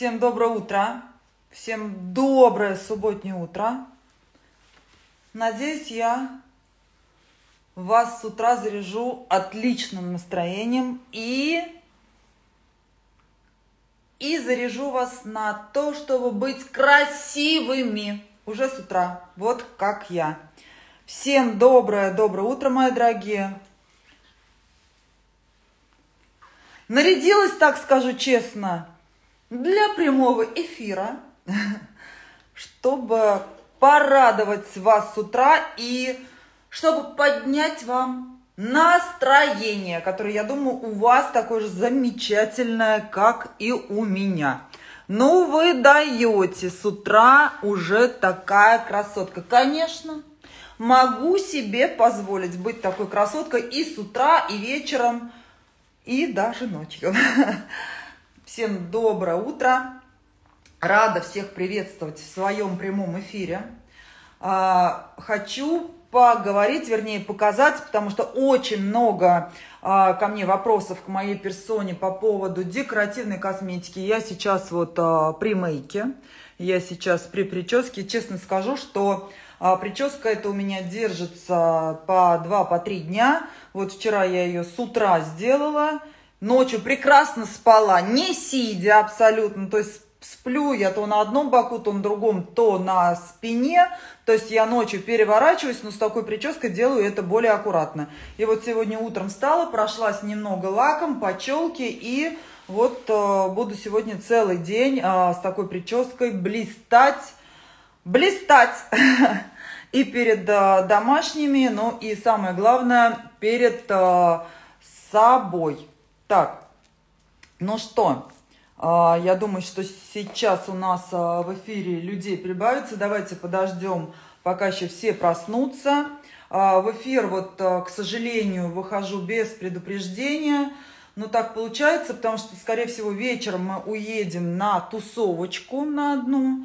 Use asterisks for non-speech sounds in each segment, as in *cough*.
Всем доброе утро. Всем доброе субботнее утро. Надеюсь, я вас с утра заряжу отличным настроением и и заряжу вас на то, чтобы быть красивыми уже с утра, вот как я. Всем доброе, доброе утро, мои дорогие. Нарядилась, так скажу честно, для прямого эфира, чтобы порадовать вас с утра и чтобы поднять вам настроение, которое, я думаю, у вас такое же замечательное, как и у меня. Ну, вы даете с утра уже такая красотка. Конечно, могу себе позволить быть такой красоткой и с утра, и вечером, и даже ночью. *laughs* Всем доброе утро. Рада всех приветствовать в своем прямом эфире. А, хочу поговорить, вернее, показать, потому что очень много а, ко мне вопросов к моей персоне по поводу декоративной косметики. Я сейчас вот а, при мейке, я сейчас при прическе. Честно скажу, что прическа эта у меня держится по 2-3 по дня. Вот вчера я ее с утра сделала, ночью прекрасно спала, не сидя абсолютно, то есть сплю я то на одном боку, то на другом, то на спине. То есть я ночью переворачиваюсь, но с такой прической делаю это более аккуратно. И вот сегодня утром встала, прошлась немного лаком по челке и вот э, буду сегодня целый день э, с такой прической блистать, блистать *laughs* и перед э, домашними, ну и самое главное, перед э, собой. Так, ну что, а, я думаю, что сейчас у нас а, в эфире людей прибавится. Давайте подождем, пока еще все проснутся. А, в эфир, вот, к сожалению, выхожу без предупреждения. Но так получается, потому что, скорее всего, вечером мы уедем на тусовочку на одну.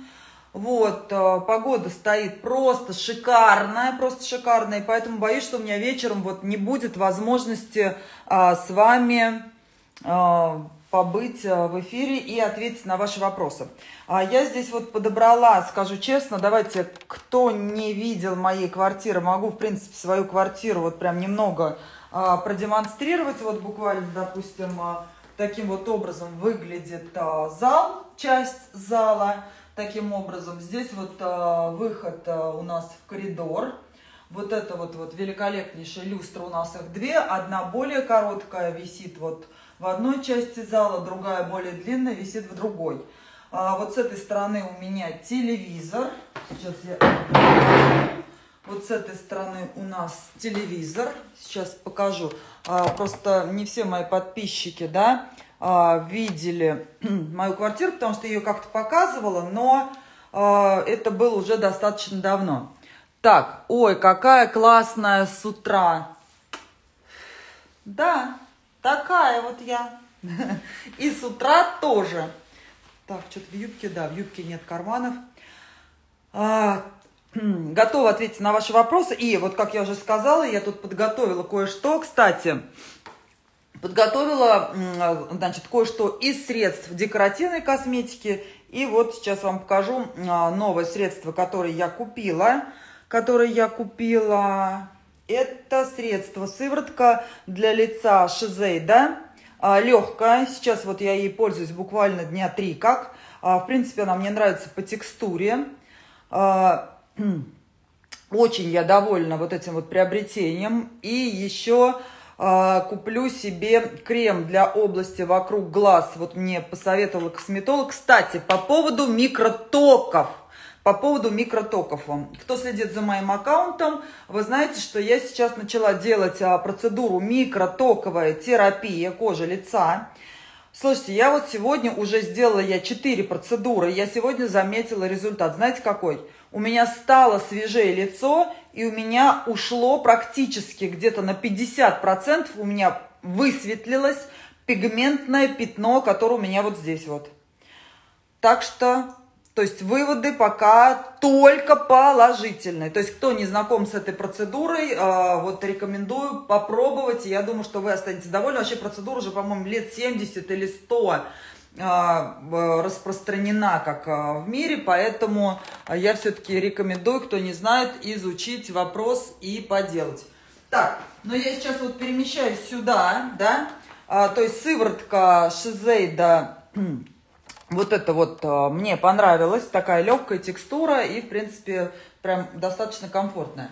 Вот, погода стоит просто шикарная, просто шикарная, и поэтому боюсь, что у меня вечером вот не будет возможности а, с вами побыть э, в эфире и ответить на ваши вопросы. А я здесь вот подобрала, скажу честно, давайте, кто не видел моей квартиры, могу, в принципе, свою квартиру вот прям немного а, продемонстрировать. Вот буквально, допустим, таким вот образом выглядит зал, часть зала. Таким образом, здесь вот выход у нас в коридор. Вот это вот, вот великолепнейшая люстра у нас их две. Одна более короткая висит вот в одной части зала, другая более длинная висит в другой. А вот с этой стороны у меня телевизор. Сейчас я... Вот с этой стороны у нас телевизор. Сейчас покажу. А, просто не все мои подписчики, да, а, видели *clears throat* мою квартиру, потому что ее как-то показывала, но а, это было уже достаточно давно. Так, ой, какая классная с утра. Да, Такая вот я. И с утра тоже. Так, что-то в юбке, да, в юбке нет карманов. А, *clears throat* готова ответить на ваши вопросы. И вот, как я уже сказала, я тут подготовила кое-что. Кстати, подготовила, значит, кое-что из средств декоративной косметики. И вот сейчас вам покажу а, новое средство, которое я купила. Которое я купила это средство, сыворотка для лица Шизейда, а, легкая. Сейчас вот я ей пользуюсь буквально дня три как. А, в принципе, она мне нравится по текстуре. А, *clears throat* очень я довольна вот этим вот приобретением. И еще куплю себе крем для области вокруг глаз. Вот мне посоветовала косметолог. Кстати, по поводу микротоков – по поводу микротоков. Кто следит за моим аккаунтом, вы знаете, что я сейчас начала делать а, процедуру микротоковая терапия кожи лица. Слушайте, я вот сегодня уже сделала я 4 процедуры, я сегодня заметила результат. Знаете какой? У меня стало свежее лицо, и у меня ушло практически где-то на 50% у меня высветлилось пигментное пятно, которое у меня вот здесь вот. Так что то есть выводы пока только положительные. То есть кто не знаком с этой процедурой, а, вот рекомендую попробовать. Я думаю, что вы останетесь довольны. Вообще процедура уже, по-моему, лет 70 или 100 а, распространена как а, в мире, поэтому я все-таки рекомендую, кто не знает, изучить вопрос и поделать. Так, но я сейчас вот перемещаюсь сюда, да, то есть сыворотка Шизейда, вот это вот мне понравилась, такая легкая текстура и, в принципе, прям достаточно комфортная.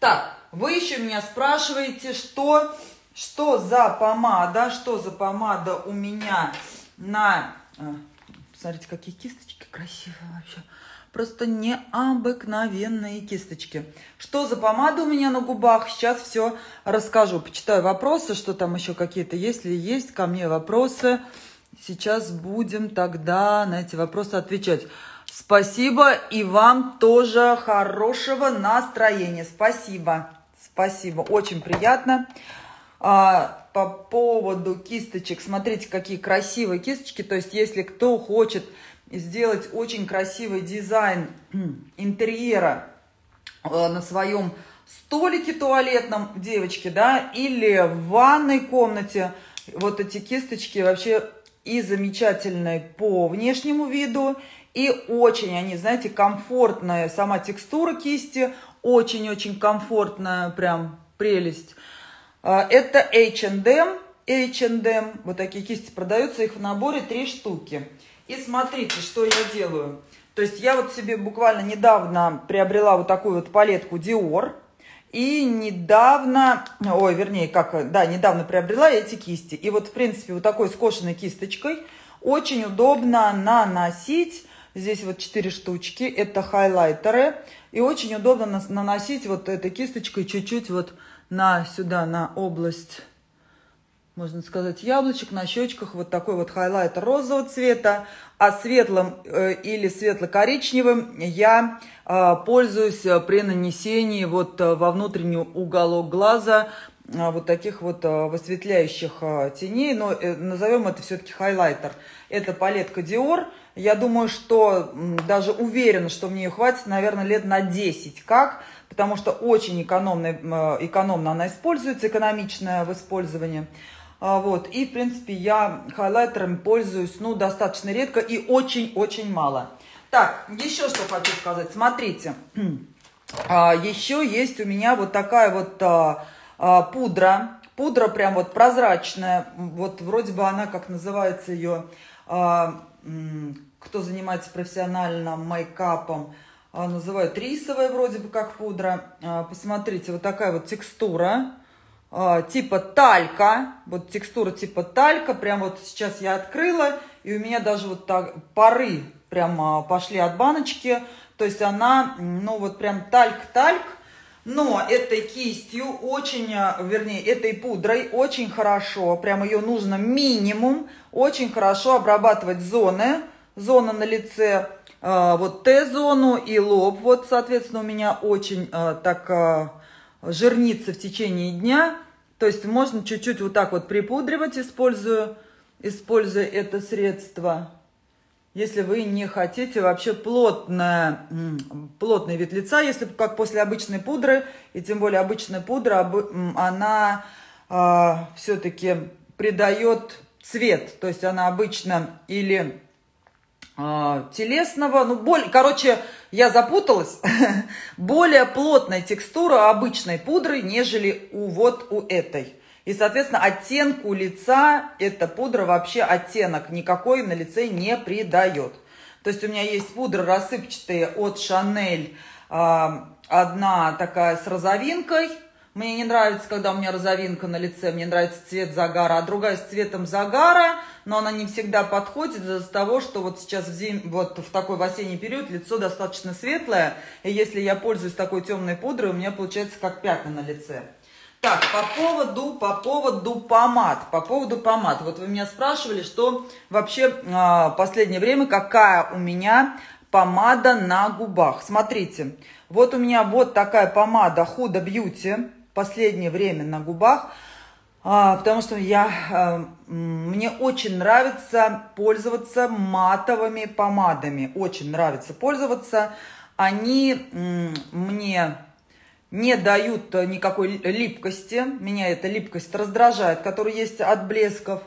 Так, вы еще меня спрашиваете, что, что за помада, что за помада у меня на... А, смотрите, какие кисточки красивые вообще. Просто необыкновенные кисточки. Что за помада у меня на губах? Сейчас все расскажу. Почитаю вопросы, что там еще какие-то. Если есть ко мне вопросы, сейчас будем тогда на эти вопросы отвечать. Спасибо и вам тоже хорошего настроения. Спасибо. Спасибо. Очень приятно. А, по поводу кисточек, смотрите, какие красивые кисточки. То есть, если кто хочет сделать очень красивый дизайн *clears throat* интерьера э, на своем столике туалетном, девочки, да, или в ванной комнате, вот эти кисточки вообще и замечательные по внешнему виду, и очень они, знаете, комфортная сама текстура кисти, очень-очень комфортная, прям прелесть. А, это H&M. H&M, вот такие кисти продаются, их в наборе три штуки. И смотрите, что я делаю. То есть я вот себе буквально недавно приобрела вот такую вот палетку Dior. И недавно, ой, вернее, как, да, недавно приобрела эти кисти. И вот, в принципе, вот такой скошенной кисточкой очень удобно наносить. Здесь вот четыре штучки, это хайлайтеры. И очень удобно наносить вот этой кисточкой чуть-чуть вот на сюда, на область, можно сказать, яблочек, на щечках вот такой вот хайлайтер розового цвета, а светлым э, или светло-коричневым я э, пользуюсь э, при нанесении вот во внутренний уголок глаза вот таких вот высветляющих теней, но назовем это все-таки хайлайтер. Это палетка Dior. Я думаю, что даже уверена, что мне ее хватит, наверное, лет на 10. Как? потому что очень экономно, экономно она используется, экономичная в использовании. А, вот. И, в принципе, я хайлайтерами пользуюсь, ну, достаточно редко и очень-очень мало. Так, еще что хочу сказать. Смотрите, *clears throat* а, еще есть у меня вот такая вот а, пудра. Пудра прям вот прозрачная. Вот вроде бы она, как называется ее, кто занимается профессиональным мейкапом, называют рисовая вроде бы как пудра. Посмотрите, вот такая вот текстура, типа талька, вот текстура типа талька, прям вот сейчас я открыла, и у меня даже вот так пары прям пошли от баночки, то есть она, ну вот прям тальк-тальк, но этой кистью очень, вернее, этой пудрой очень хорошо, прям ее нужно минимум, очень хорошо обрабатывать зоны, зона на лице, а, вот Т-зону и лоб. Вот, соответственно, у меня очень а, так а, жирнится в течение дня. То есть можно чуть-чуть вот так вот припудривать, используя, используя это средство. Если вы не хотите вообще плотное, плотный вид лица, если как после обычной пудры, и тем более обычная пудра, она э, все-таки придает цвет. То есть она обычно или а, телесного, ну, более, короче, я запуталась, *laughs* более плотная текстура обычной пудры, нежели у вот у этой. И, соответственно, оттенку лица эта пудра вообще оттенок никакой на лице не придает. То есть у меня есть пудра рассыпчатая от Шанель, одна такая с розовинкой, мне не нравится, когда у меня розовинка на лице, мне нравится цвет загара, а другая с цветом загара, но она не всегда подходит из-за того, что вот сейчас в, зим... вот в такой в осенний период лицо достаточно светлое, и если я пользуюсь такой темной пудрой, у меня получается как пятна на лице. Так, по поводу, по поводу помад, по поводу помад. Вот вы меня спрашивали, что вообще в последнее время, какая у меня помада на губах. Смотрите, вот у меня вот такая помада Huda Beauty последнее время на губах, а, потому что я, а, мне очень нравится пользоваться матовыми помадами. Очень нравится пользоваться. Они мне не дают никакой липкости. Меня эта липкость раздражает, которая есть от блесков.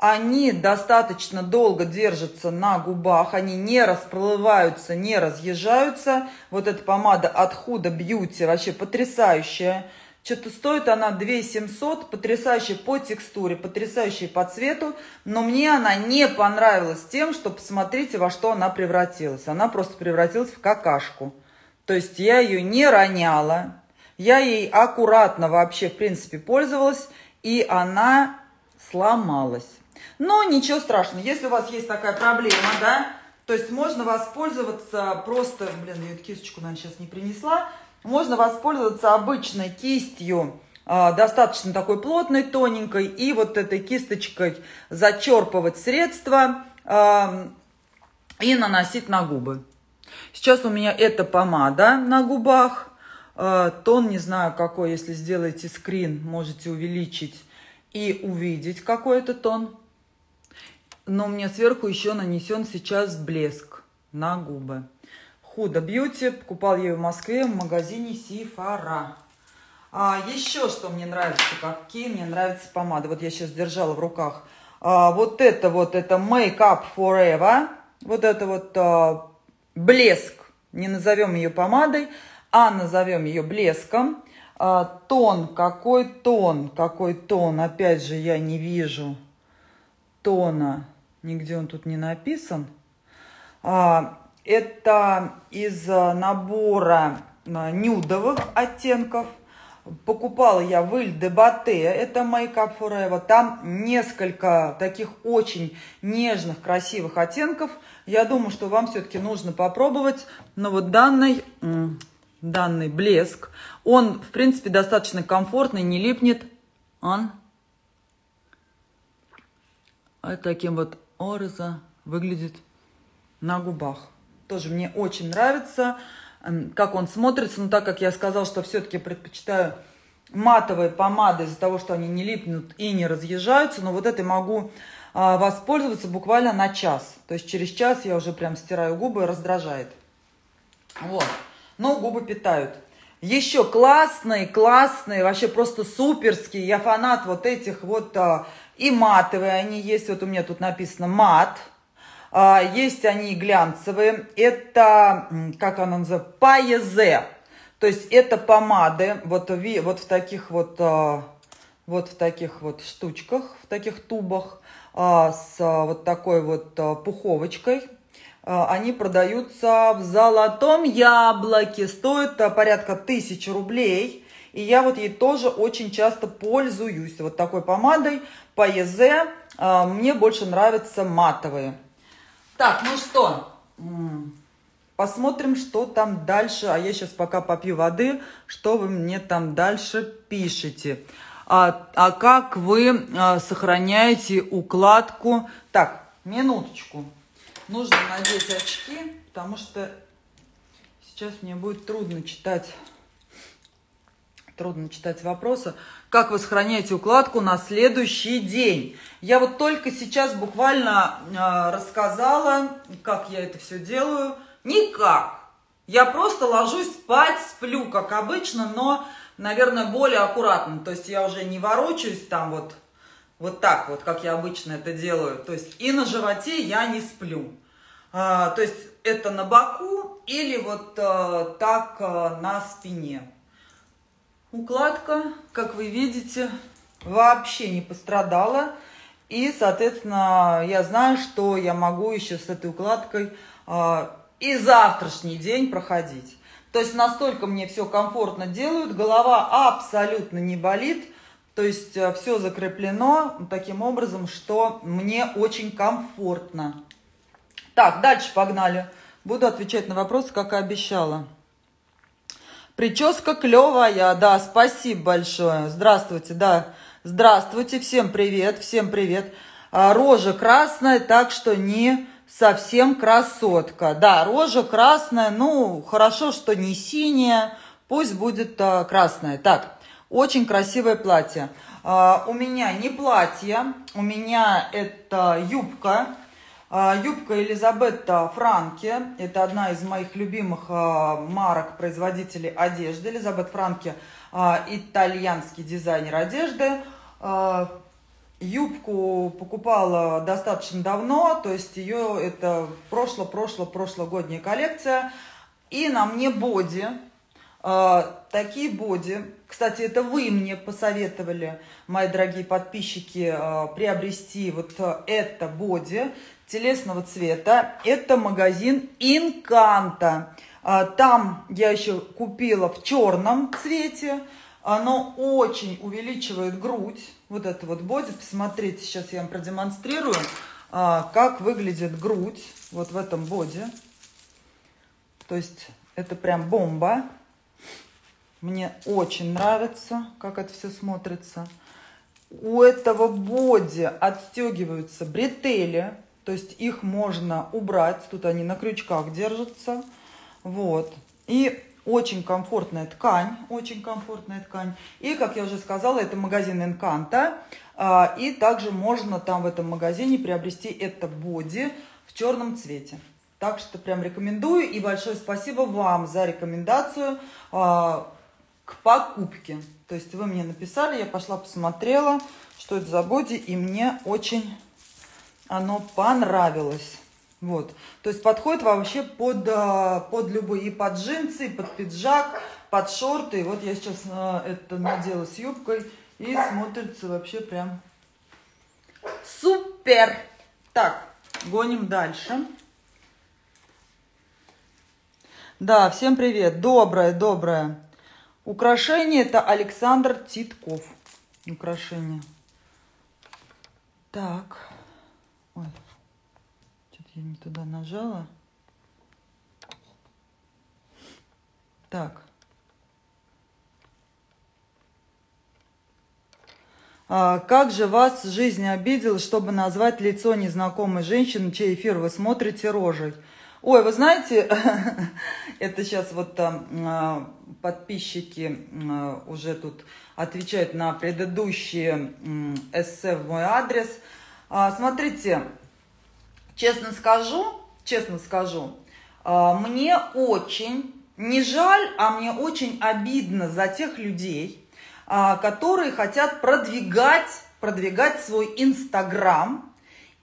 они достаточно долго держатся на губах, они не расплываются, не разъезжаются. Вот эта помада от Huda Beauty вообще потрясающая. Что-то стоит она 2 700, потрясающая по текстуре, потрясающая по цвету, но мне она не понравилась тем, что посмотрите, во что она превратилась. Она просто превратилась в какашку. То есть я ее не роняла, я ей аккуратно вообще, в принципе, пользовалась, и она сломалась. Но ничего страшного, если у вас есть такая проблема, да, то есть можно воспользоваться просто, блин, я эту кисточку, наверное, сейчас не принесла, можно воспользоваться обычной кистью, а, достаточно такой плотной, тоненькой, и вот этой кисточкой зачерпывать средства а, и наносить на губы. Сейчас у меня эта помада на губах, а, тон не знаю какой, если сделаете скрин, можете увеличить и увидеть какой это тон но мне сверху еще нанесен сейчас блеск на губы. Худо Бьюти, покупал ее в Москве в магазине Сифара. А еще что мне нравится, какие мне нравятся помады. Вот я сейчас держала в руках. А, вот это вот, это Make Up Forever. Вот это вот а, блеск. Не назовем ее помадой, а назовем ее блеском. А, тон, какой тон, какой тон, опять же, я не вижу тона нигде он тут не написан. А, это из а, набора а, нюдовых оттенков. Покупала я в Иль де Батте, это Make Forever. Там несколько таких очень нежных, красивых оттенков. Я думаю, что вам все-таки нужно попробовать. Но вот данный, данный блеск, он, в принципе, достаточно комфортный, не липнет. Он таким вот Орза выглядит на губах. Тоже мне очень нравится, как он смотрится. Но так как я сказала, что все-таки предпочитаю матовые помады из-за того, что они не липнут и не разъезжаются. Но вот этой могу а, воспользоваться буквально на час. То есть через час я уже прям стираю губы раздражает. Вот. Но губы питают. Еще классные, классные, вообще просто суперские. Я фанат вот этих вот а, и матовые они есть. Вот у меня тут написано мат. А, есть они глянцевые. Это, как она называется, паезе. То есть это помады вот, вот в таких вот, а, вот в таких вот штучках, в таких тубах а, с вот такой вот пуховочкой. Они продаются в золотом яблоке. Стоят порядка тысячи рублей. И я вот ей тоже очень часто пользуюсь вот такой помадой по ЕЗ. Мне больше нравятся матовые. Так, ну что, посмотрим, что там дальше. А я сейчас пока попью воды, что вы мне там дальше пишете. А, а как вы а, сохраняете укладку? Так, минуточку. Нужно надеть очки, потому что сейчас мне будет трудно читать трудно читать вопросы. Как вы сохраняете укладку на следующий день? Я вот только сейчас буквально э, рассказала, как я это все делаю. Никак. Я просто ложусь спать, сплю, как обычно, но, наверное, более аккуратно. То есть я уже не ворочаюсь там вот, вот так вот, как я обычно это делаю. То есть и на животе я не сплю. А, то есть это на боку или вот а, так а, на спине. Укладка, как вы видите, вообще не пострадала. И, соответственно, я знаю, что я могу еще с этой укладкой э, и завтрашний день проходить. То есть настолько мне все комфортно делают, голова абсолютно не болит. То есть э, все закреплено таким образом, что мне очень комфортно. Так, дальше погнали. Буду отвечать на вопросы, как и обещала. Прическа клевая, да, спасибо большое. Здравствуйте, да, здравствуйте, всем привет, всем привет. А, рожа красная, так что не совсем красотка. Да, рожа красная, ну, хорошо, что не синяя, пусть будет а, красная. Так, очень красивое платье. А, у меня не платье, у меня это юбка юбка Элизабетта Франки. Это одна из моих любимых а, марок производителей одежды. Элизабет Франки – итальянский дизайнер одежды. А, юбку покупала достаточно давно, то есть ее это прошло-прошло-прошлогодняя коллекция. И на мне боди, такие боди. Кстати, это вы мне посоветовали, мои дорогие подписчики, э, приобрести вот это боди телесного цвета. Это магазин Инканта. Там я еще купила в черном цвете. Оно очень увеличивает грудь. Вот это вот боди. Посмотрите, сейчас я вам продемонстрирую, а, как выглядит грудь вот в этом боди. То есть это прям бомба. Мне очень нравится, как это все смотрится. У этого боди отстегиваются бретели, то есть их можно убрать. Тут они на крючках держатся. Вот. И очень комфортная ткань, очень комфортная ткань. И, как я уже сказала, это магазин Encanto. А, и также можно там в этом магазине приобрести это боди в черном цвете. Так что прям рекомендую. И большое спасибо вам за рекомендацию а, к покупке. То есть вы мне написали, я пошла посмотрела, что это за боди, и мне очень оно понравилось. Вот. То есть подходит вообще под, а, под любые, и под джинсы, и под пиджак, под шорты. Вот я сейчас а, это надела с юбкой, и смотрится вообще прям супер. Так, гоним дальше. Да, всем привет. Доброе, доброе. Украшение это Александр Титков. Украшение. Так. Ой. Я не туда нажала. Так. А, как же вас жизнь обидела, чтобы назвать лицо незнакомой женщины, чей эфир вы смотрите рожей? Ой, вы знаете, *laughs* это сейчас вот а, подписчики а, уже тут отвечают на предыдущие эссе в мой адрес. А, смотрите, Честно скажу, честно скажу, мне очень не жаль, а мне очень обидно за тех людей, которые хотят продвигать, продвигать свой Инстаграм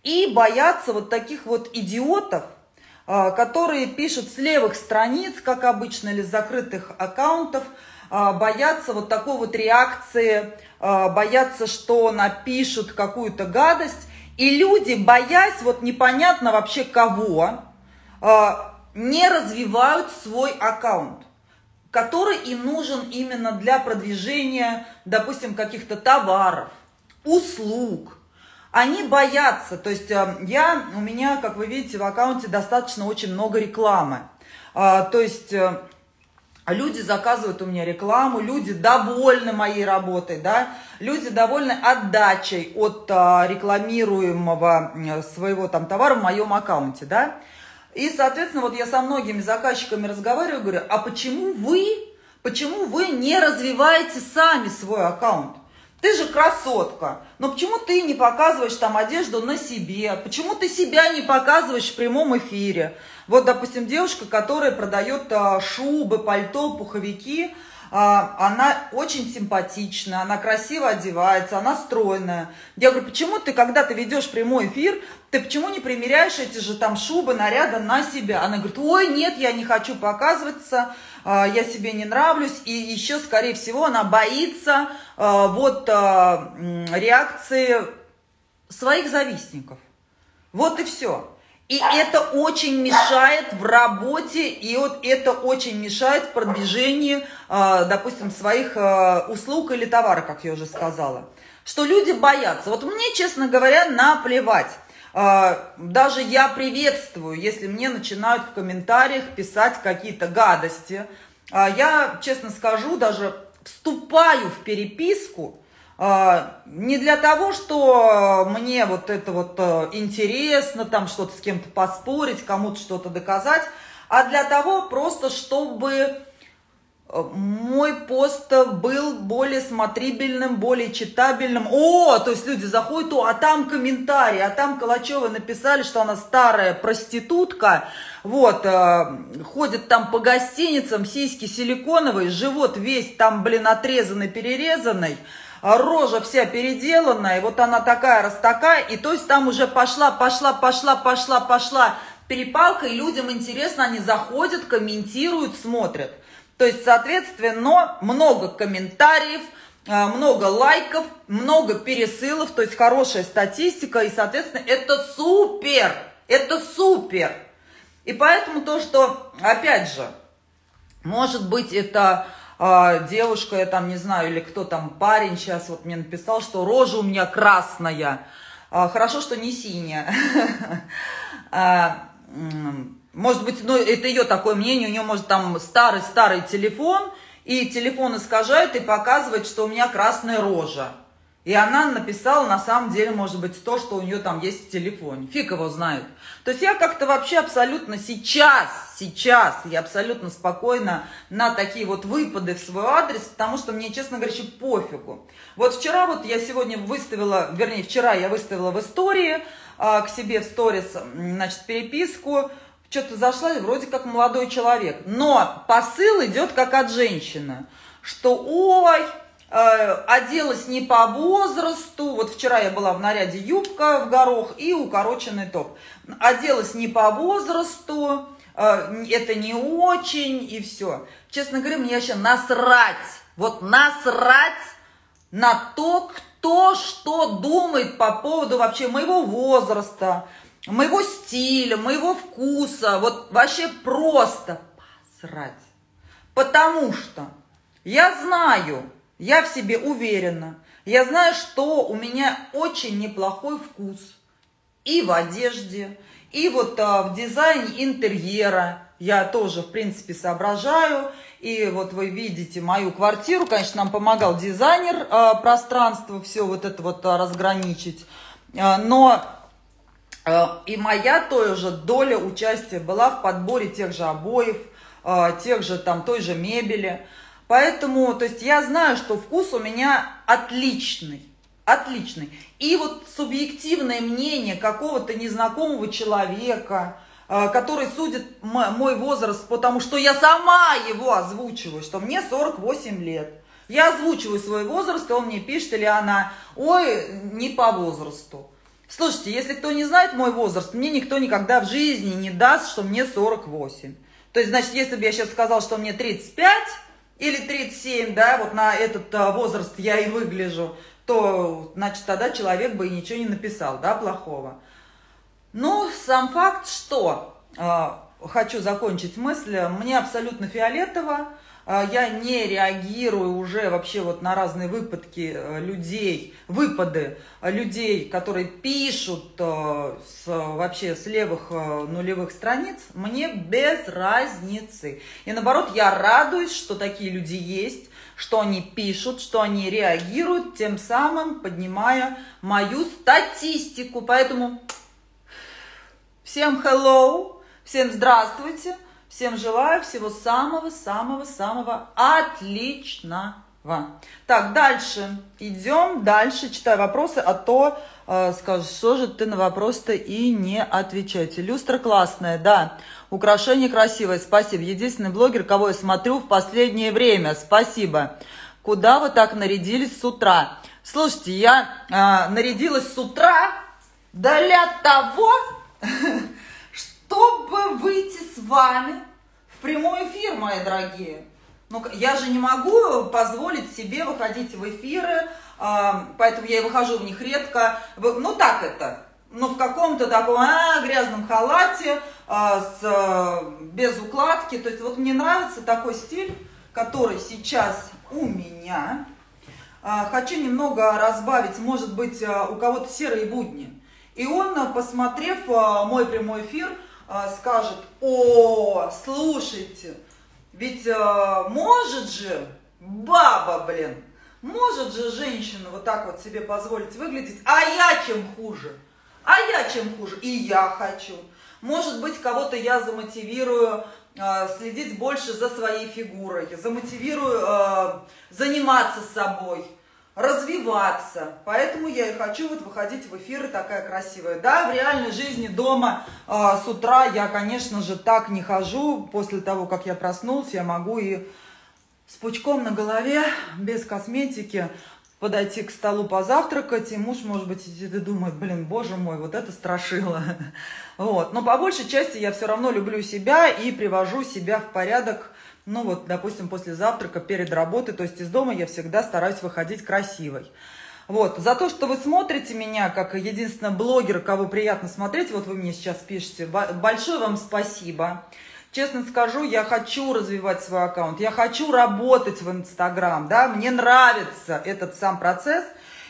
и боятся вот таких вот идиотов, которые пишут с левых страниц, как обычно, или с закрытых аккаунтов, боятся вот такой вот реакции, боятся, что напишут какую-то гадость, и люди, боясь вот непонятно вообще кого, а, не развивают свой аккаунт, который им нужен именно для продвижения, допустим, каких-то товаров, услуг. Они боятся, то есть а, я, у меня, как вы видите, в аккаунте достаточно очень много рекламы. А, то есть э, люди заказывают у меня рекламу, люди довольны моей работой, да, люди довольны отдачей от а, рекламируемого своего там товара в моем аккаунте, да. И, соответственно, вот я со многими заказчиками разговариваю, говорю, а почему вы, почему вы не развиваете сами свой аккаунт? Ты же красотка, но почему ты не показываешь там одежду на себе? Почему ты себя не показываешь в прямом эфире? Вот, допустим, девушка, которая продает а, шубы, пальто, пуховики, она очень симпатичная, она красиво одевается, она стройная. Я говорю, почему ты, когда ты ведешь прямой эфир, ты почему не примеряешь эти же там шубы, наряды на себя? Она говорит, ой, нет, я не хочу показываться, а, я себе не нравлюсь. И еще, скорее всего, она боится вот реакции своих завистников. Вот и все. И это очень мешает в работе, и вот это очень мешает в продвижении, а, допустим, своих а, услуг или товара, как я уже сказала. Что люди боятся. Вот мне, честно говоря, наплевать. А, даже я приветствую, если мне начинают в комментариях писать какие-то гадости. Я, честно скажу, даже вступаю в переписку, не для того, что мне вот это вот э, интересно, там что-то с кем-то поспорить, кому-то что-то доказать, а для того просто, чтобы э, мой пост был более смотрибельным, более читабельным. О, то есть люди заходят, о, а там комментарий, а там Калачева написали, что она старая проститутка, вот, э, ходит там по гостиницам, сиськи силиконовые, живот весь там, блин, отрезанный, перерезанный, рожа вся переделанная, вот она такая, раз такая, и то есть там уже пошла, пошла, пошла, пошла, пошла перепалка, и людям интересно, они заходят, комментируют, смотрят. То есть, соответственно, много комментариев, э, много лайков, много пересылов, то есть хорошая статистика, и, соответственно, это супер, это супер. И поэтому то, что, опять же, может быть, это девушка, я там не знаю, или кто там, парень сейчас вот мне написал, что рожа у меня красная. Э, хорошо, что не синяя. *laughs* А, может быть, ну, это ее такое мнение, у нее, может, там старый-старый телефон, и телефон искажает и показывает, что у меня красная рожа. И она написала, на самом деле, может быть, то, что у нее там есть в телефоне. Фиг его знает. То есть я как-то вообще абсолютно сейчас, сейчас, я абсолютно спокойна на такие вот выпады в свой адрес, потому что мне, честно говоря, еще пофигу. Вот вчера вот я сегодня выставила, вернее, вчера я выставила в истории, а, к себе в сторис, значит, переписку, что-то зашла, вроде как молодой человек. Но посыл идет как от женщины, что ой, оделась не по возрасту. Вот вчера я была в наряде юбка в горох и укороченный топ. Оделась не по возрасту, э, это не очень и все. Честно говоря, мне вообще насрать, вот насрать на то, кто что думает по поводу вообще моего возраста, моего стиля, моего вкуса, вот вообще просто посрать. Потому что я знаю, я в себе уверена, я знаю, что у меня очень неплохой вкус и в одежде, и вот а, в дизайне интерьера я тоже, в принципе, соображаю. И вот вы видите мою квартиру, конечно, нам помогал дизайнер а, пространства, все вот это вот а, разграничить. А, но Э, и моя тоже доля участия была в подборе тех же обоев, э, тех же там той же мебели. Поэтому, то есть я знаю, что вкус у меня отличный, отличный. И вот субъективное мнение какого-то незнакомого человека, э, который судит мой возраст, потому что я сама его озвучиваю, что мне 48 лет. Я озвучиваю свой возраст, и он мне пишет, или она, ой, не по возрасту. Слушайте, если кто не знает мой возраст, мне никто никогда в жизни не даст, что мне 48. То есть, значит, если бы я сейчас сказал, что мне 35 или 37, да, вот на этот а, возраст я и выгляжу, то, значит, тогда человек бы и ничего не написал, да, плохого. Ну, сам факт, что, э, хочу закончить мысль, мне абсолютно фиолетово, я не реагирую уже вообще вот на разные выпадки э, людей, выпады э, людей, которые пишут э, с, вообще с левых нулевых страниц, мне без разницы. И наоборот, я радуюсь, что такие люди есть, что они пишут, что они реагируют, тем самым поднимая мою статистику. Поэтому всем hello, всем здравствуйте. Всем желаю всего самого-самого-самого отличного. Так, дальше. Идем дальше. Читаю вопросы, а то э, скажешь, что же ты на вопрос-то и не отвечаете. Люстра классная, да. Украшение красивое, спасибо. Единственный блогер, кого я смотрю в последнее время. Спасибо. Куда вы так нарядились с утра? Слушайте, я э, нарядилась с утра для того, *laughs* чтобы выйти с вами в прямой эфир, мои дорогие. Ну, я же не могу позволить себе выходить в эфиры, а, поэтому я и выхожу в них редко. Ну, так это, ну, в каком-то таком а, грязном халате, а, с, без укладки. То есть вот мне нравится такой стиль, который сейчас у меня. Хочу немного разбавить, может быть, у кого-то серые будни. И он, посмотрев мой прямой эфир, а, скажет, о, слушайте, ведь а, может же баба, блин, может же женщина вот так вот себе позволить выглядеть, а я чем хуже? А я чем хуже? И я хочу. Может быть, кого-то я замотивирую э, следить больше за своей фигурой, замотивирую э, заниматься собой развиваться. Поэтому я и хочу вот выходить в эфиры такая красивая. Да, в реальной жизни дома э, с утра я, конечно же, так не хожу. После того, как я проснулся, я могу и с пучком на голове, без косметики, подойти к столу позавтракать, и муж, может быть, и думает, блин, боже мой, вот это страшило. *laughs* Вот. Но по большей части я все равно люблю себя и привожу себя в порядок, ну вот, допустим, после завтрака, перед работой, то есть из дома я всегда стараюсь выходить красивой. Вот, за то, что вы смотрите меня, как единственный блогер, кого приятно смотреть, вот вы мне сейчас пишете, большое вам спасибо. Честно скажу, я хочу развивать свой аккаунт, я хочу работать в Инстаграм, да, мне нравится этот сам процесс.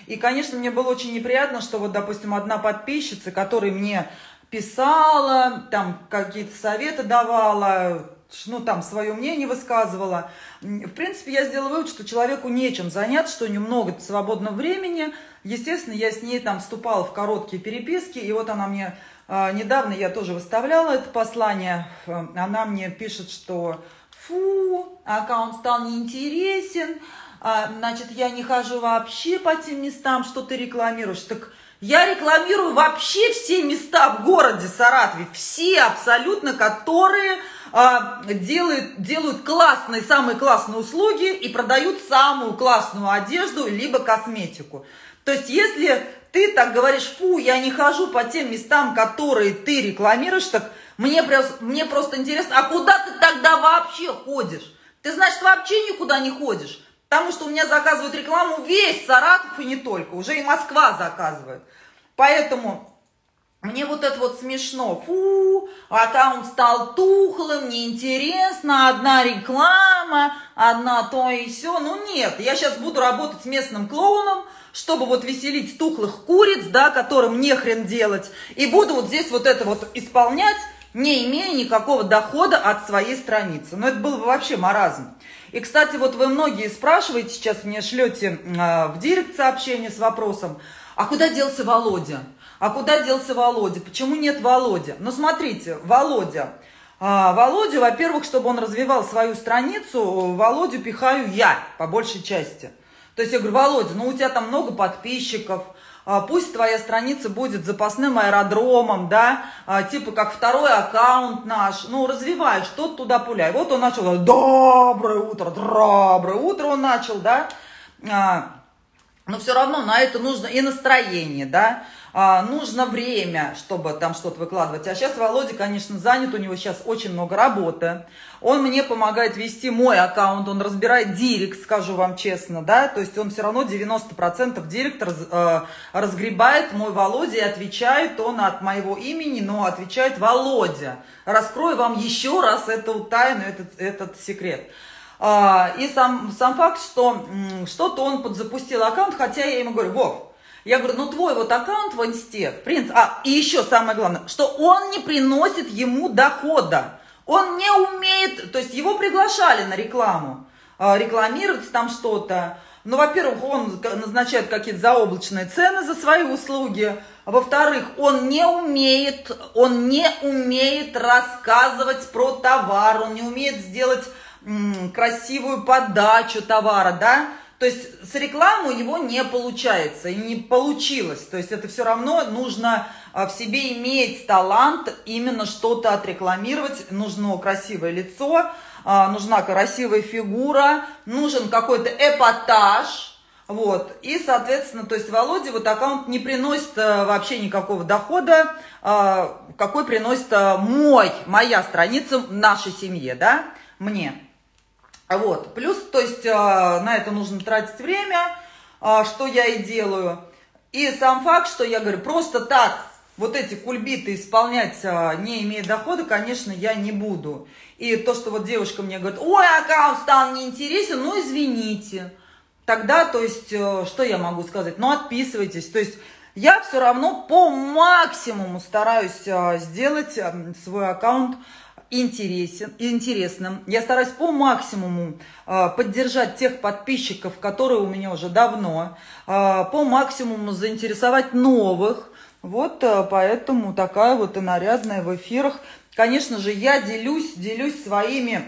И, конечно, мне было очень неприятно, что вот, допустим, одна подписчица, которая мне писала, там какие-то советы давала, ну, там, свое мнение высказывала. В принципе, я сделала вывод, что человеку нечем заняться, что у нее много свободного времени. Естественно, я с ней там вступала в короткие переписки, и вот она мне а, недавно я тоже выставляла это послание. Она мне пишет, что фу, аккаунт стал неинтересен, а, значит, я не хожу вообще по тем местам, что ты рекламируешь. Так я рекламирую вообще все места в городе Саратове, все абсолютно, которые а, делают, делают классные, самые классные услуги и продают самую классную одежду, либо косметику. То есть, если ты так говоришь, фу, я не хожу по тем местам, которые ты рекламируешь, так мне, мне просто интересно, а куда ты тогда вообще ходишь? Ты, значит, вообще никуда не ходишь. Потому что у меня заказывают рекламу весь Саратов и не только. Уже и Москва заказывает. Поэтому мне вот это вот смешно. Фу, аккаунт стал тухлым, неинтересно, одна реклама, одна то и все. Ну нет, я сейчас буду работать с местным клоуном, чтобы вот веселить тухлых куриц, да, которым не хрен делать, и буду вот здесь вот это вот исполнять, не имея никакого дохода от своей страницы. Но это был бы вообще маразм. И, кстати, вот вы многие спрашиваете, сейчас мне шлете э, в директ сообщение с вопросом, а куда делся Володя? А куда делся Володя? Почему нет Володя? Ну, смотрите, Володя. А, Володя, во-первых, чтобы он развивал свою страницу, Володю пихаю я, по большей части. То есть я говорю, Володя, ну у тебя там много подписчиков, а, пусть твоя страница будет запасным аэродромом, да, а, типа как второй аккаунт наш, ну, развивай, что туда пуляй. Вот он начал, доброе утро, доброе утро он начал, да, а, но все равно на это нужно и настроение, да, а, нужно время, чтобы там что-то выкладывать. А сейчас Володя, конечно, занят, у него сейчас очень много работы. Он мне помогает вести мой аккаунт, он разбирает директ, скажу вам честно, да, то есть он все равно 90% директ раз, э, разгребает мой Володя и отвечает он от моего имени, но отвечает Володя. Раскрою вам еще раз эту тайну, этот, этот секрет. А, и сам, сам факт, что что-то он подзапустил аккаунт, хотя я ему говорю, Вов, я говорю, ну твой вот аккаунт в инсте, в принципе, а, и еще самое главное, что он не приносит ему дохода. Он не умеет, то есть его приглашали на рекламу, а, рекламировать там что-то. Ну, во-первых, он назначает какие-то заоблачные цены за свои услуги. А во-вторых, он не умеет, он не умеет рассказывать про товар, он не умеет сделать м, красивую подачу товара, да. То есть с рекламой у него не получается не получилось. То есть это все равно нужно а, в себе иметь талант именно что-то отрекламировать. Нужно красивое лицо, а, нужна красивая фигура, нужен какой-то эпатаж. Вот. И, соответственно, то есть Володя вот аккаунт не приносит а, вообще никакого дохода, какой приносит мой, моя страница нашей семье, да, мне. Вот. Плюс, то есть а, на это нужно тратить время, а, что я и делаю. И сам факт, что я говорю, просто так вот эти кульбиты исполнять, а, не имея дохода, конечно, я не буду. И то, что вот девушка мне говорит, ой, аккаунт стал неинтересен, ну извините. Тогда, то есть, э, что я могу сказать? Ну, отписывайтесь. То есть, я все равно по максимуму стараюсь сделать свой аккаунт интересен, интересным. Я стараюсь по максимуму э, поддержать тех подписчиков, которые у меня уже давно, э, по максимуму заинтересовать новых. Вот э, поэтому такая вот и нарядная в эфирах. Конечно же, я делюсь, делюсь своими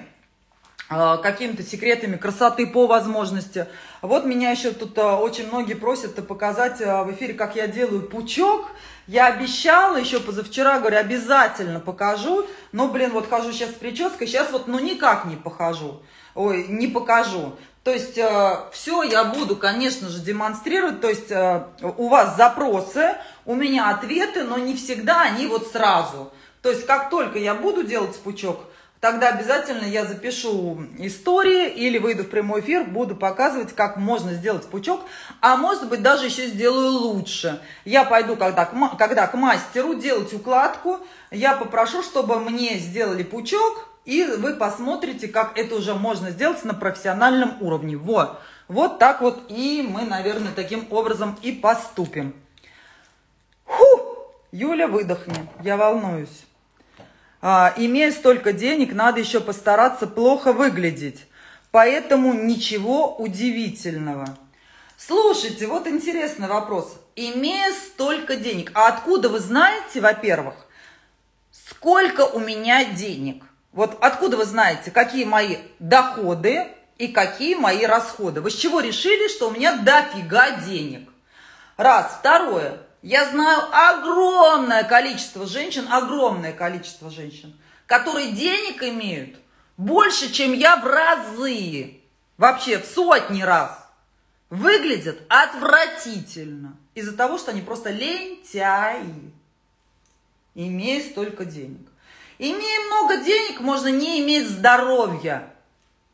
какими-то секретами красоты по возможности. Вот меня еще тут очень многие просят показать в эфире, как я делаю пучок. Я обещала еще позавчера, говорю, обязательно покажу. Но, блин, вот хожу сейчас с прической, сейчас вот ну никак не похожу. ой, не покажу. То есть э, все я буду, конечно же, демонстрировать. То есть э, у вас запросы, у меня ответы, но не всегда они вот сразу. То есть как только я буду делать пучок, тогда обязательно я запишу истории или выйду в прямой эфир, буду показывать, как можно сделать пучок, а может быть даже еще сделаю лучше. Я пойду, когда, когда к мастеру делать укладку, я попрошу, чтобы мне сделали пучок, и вы посмотрите, как это уже можно сделать на профессиональном уровне. Вот, вот так вот, и мы, наверное, таким образом и поступим. Фу! Юля, выдохни, я волнуюсь. А, имея столько денег, надо еще постараться плохо выглядеть. Поэтому ничего удивительного. Слушайте, вот интересный вопрос. Имея столько денег, а откуда вы знаете, во-первых, сколько у меня денег? Вот откуда вы знаете, какие мои доходы и какие мои расходы? Вы с чего решили, что у меня дофига денег? Раз. Второе. Я знаю огромное количество женщин, огромное количество женщин, которые денег имеют больше, чем я в разы. Вообще в сотни раз. Выглядят отвратительно. Из-за того, что они просто лентяи. Имея столько денег. Имея много денег, можно не иметь здоровья.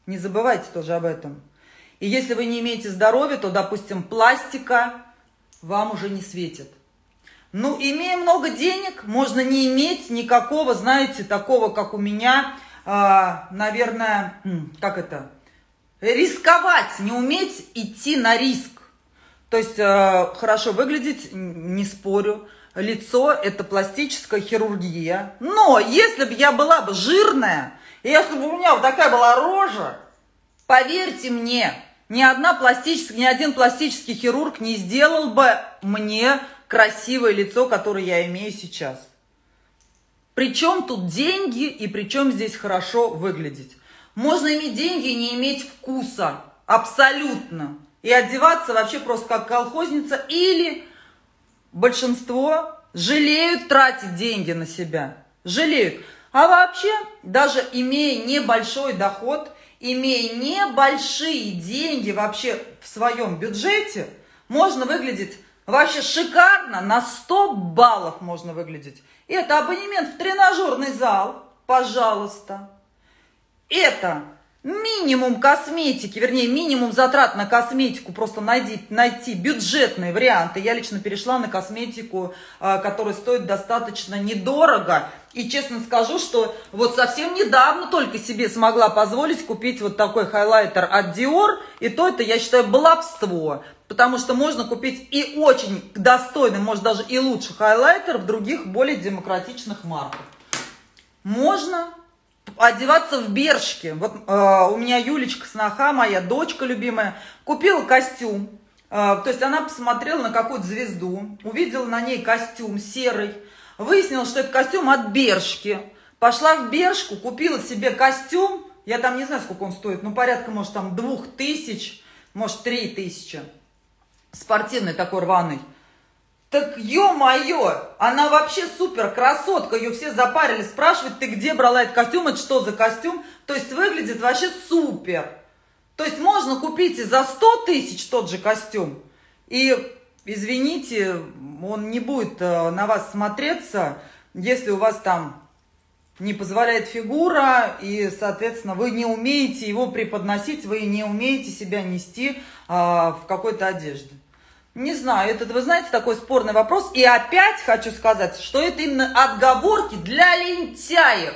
Не забывайте тоже об этом. И если вы не имеете здоровья, то, допустим, пластика вам уже не светит. Ну, имея много денег, можно не иметь никакого, знаете, такого, как у меня, э, наверное, как это, рисковать, не уметь идти на риск. То есть э, хорошо выглядеть, не спорю, лицо – это пластическая хирургия. Но если бы я была бы жирная, если бы у меня вот такая была рожа, поверьте мне, ни, одна пластическая, ни один пластический хирург не сделал бы мне красивое лицо, которое я имею сейчас. Причем тут деньги и причем здесь хорошо выглядеть. Можно иметь деньги и не иметь вкуса. Абсолютно. И одеваться вообще просто как колхозница или большинство жалеют тратить деньги на себя. Жалеют. А вообще, даже имея небольшой доход, имея небольшие деньги вообще в своем бюджете, можно выглядеть вообще шикарно, на 100 баллов можно выглядеть. Это абонемент в тренажерный зал, пожалуйста. Это минимум косметики, вернее, минимум затрат на косметику, просто найти, найти бюджетные варианты. Я лично перешла на косметику, а, которая стоит достаточно недорого. И честно скажу, что вот совсем недавно только себе смогла позволить купить вот такой хайлайтер от Dior. И то это, я считаю, баловство. Потому что можно купить и очень достойный, может даже и лучший хайлайтер в других более демократичных марках. Можно одеваться в бершки. Вот э, у меня Юлечка сноха, моя дочка любимая, купила костюм. Э, то есть она посмотрела на какую-то звезду, увидела на ней костюм серый, выяснила, что это костюм от бершки. Пошла в бершку, купила себе костюм, я там не знаю, сколько он стоит, ну порядка, может, там двух тысяч, может, три тысячи. Спортивный такой рваный. Так ё-моё, она вообще супер красотка, ее все запарили, спрашивают, ты где брала этот костюм, это что за костюм? То есть выглядит вообще супер. То есть можно купить и за 100 тысяч тот же костюм, и, извините, он не будет э, на вас смотреться, если у вас там не позволяет фигура, и, соответственно, вы не умеете его преподносить, вы не умеете себя нести а, в какой-то одежде. Не знаю, это, вы знаете, такой спорный вопрос. И опять хочу сказать, что это именно отговорки для лентяев.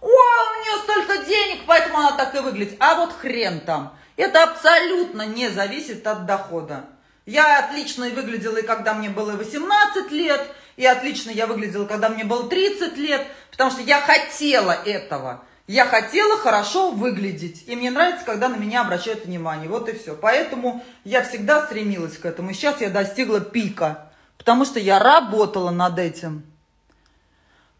О, у нее столько денег, поэтому она так и выглядит. А вот хрен там. Это абсолютно не зависит от дохода. Я отлично выглядела и когда мне было 18 лет, и отлично я выглядела, когда мне было 30 лет, потому что я хотела этого. Я хотела хорошо выглядеть, и мне нравится, когда на меня обращают внимание. Вот и все. Поэтому я всегда стремилась к этому. И сейчас я достигла пика, потому что я работала над этим.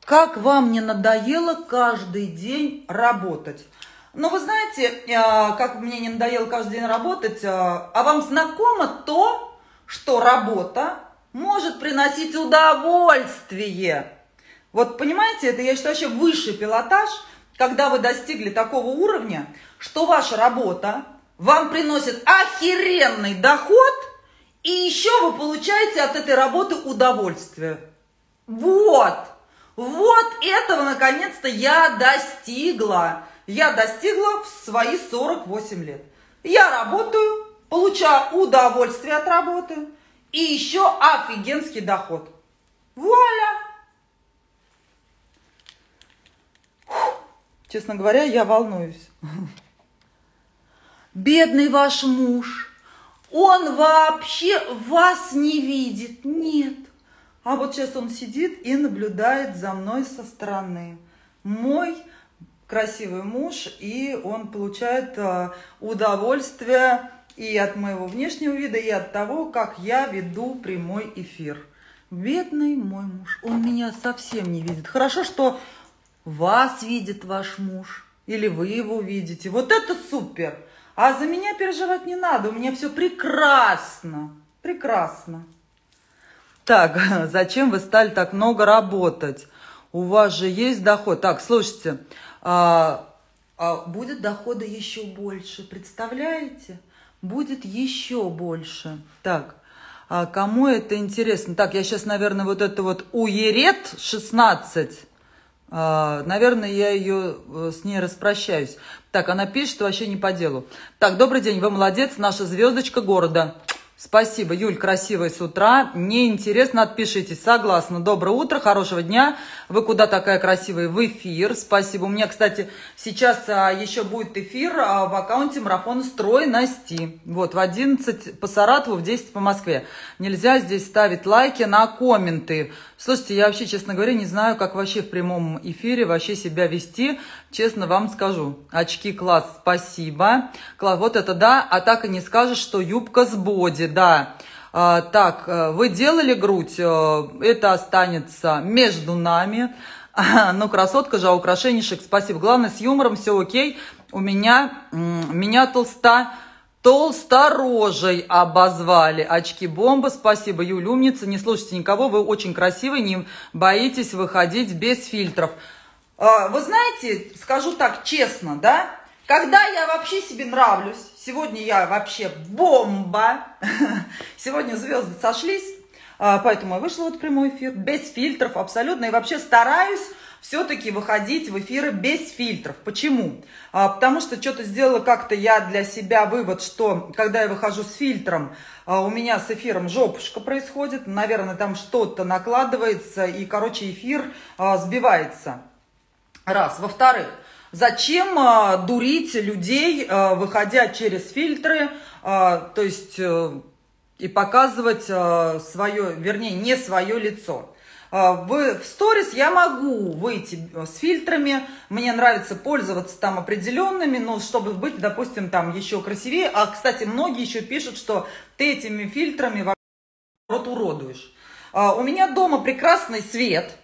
Как вам не надоело каждый день работать? Ну, вы знаете, э, как мне не надоело каждый день работать, э, а вам знакомо то, что работа может приносить удовольствие? Вот понимаете, это я считаю вообще высший пилотаж – когда вы достигли такого уровня, что ваша работа вам приносит охеренный доход, и еще вы получаете от этой работы удовольствие. Вот, вот этого наконец-то я достигла. Я достигла в свои 48 лет. Я работаю, получаю удовольствие от работы и еще офигенский доход. Вуаля! Честно говоря, я волнуюсь. Бедный ваш муж, он вообще вас не видит, нет. А вот сейчас он сидит и наблюдает за мной со стороны. Мой красивый муж, и он получает э, удовольствие и от моего внешнего вида, и от того, как я веду прямой эфир. Бедный мой муж, он меня совсем не видит. Хорошо, что вас видит ваш муж, или вы его видите. Вот это супер! А за меня переживать не надо, у меня все прекрасно, прекрасно. Так, *laughs* зачем вы стали так много работать? У вас же есть доход. Так, слушайте, а, а будет дохода еще больше, представляете? Будет еще больше. Так, а кому это интересно? Так, я сейчас, наверное, вот это вот Уерет 16 а, наверное, я ее э, с ней распрощаюсь. Так, она пишет вообще не по делу. Так, добрый день, вы молодец, наша звездочка города. Спасибо, Юль, красивая с утра. Неинтересно, отпишитесь. Согласна. Доброе утро, хорошего дня. Вы куда такая красивая? В эфир. Спасибо. У меня, кстати, сейчас а, еще будет эфир а, в аккаунте марафона «Стройности». Вот, в 11 по Саратову, в 10 по Москве. Нельзя здесь ставить лайки на комменты. Слушайте, я вообще, честно говоря, не знаю, как вообще в прямом эфире вообще себя вести. Честно вам скажу. Очки класс, спасибо. Класс, вот это да, а так и не скажешь, что юбка с боди, да. А, так, э, вы делали грудь, э, это останется между нами. *laughs* Ну, красотка же, а украшенишек, спасибо. Главное, с юмором все окей. У меня, меня толста толсторожей обозвали. Очки бомба, спасибо, Юля, умница. Не слушайте никого, вы очень красивый, не боитесь выходить без фильтров. А, вы знаете, скажу так честно, да, когда я вообще себе нравлюсь, сегодня я вообще бомба, *laughs* сегодня звезды сошлись, а, поэтому я вышла вот в прямой эфир, без фильтров абсолютно, и вообще стараюсь все-таки выходить в эфиры без фильтров. Почему? А, потому что что-то сделала как-то я для себя вывод, что когда я выхожу с фильтром, а, у меня с эфиром жопушка происходит, наверное, там что-то накладывается, и, короче, эфир а, сбивается. Раз. Во-вторых, зачем а, дурить людей, а, выходя через фильтры, а, то есть... А, и показывать а, свое, вернее, не свое лицо. А, в, в сторис я могу выйти э, с фильтрами, мне нравится пользоваться там определенными, но чтобы быть, допустим, там еще красивее. А, кстати, многие еще пишут, что ты этими фильтрами вот уродуешь. А, у меня дома прекрасный свет,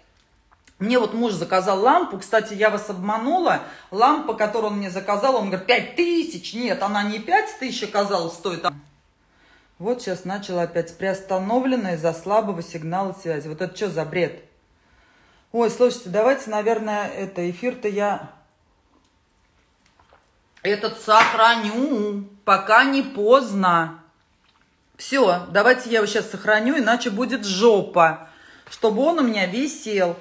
мне вот муж заказал лампу, кстати, я вас обманула, лампа, которую он мне заказал, он говорит, 5 тысяч, нет, она не 5 тысяч оказалась, стоит, вот сейчас начало опять приостановлено из-за слабого сигнала связи. Вот это что за бред? Ой, слушайте, давайте, наверное, это эфир-то я этот сохраню, пока не поздно. Все, давайте я его сейчас сохраню, иначе будет жопа, чтобы он у меня висел.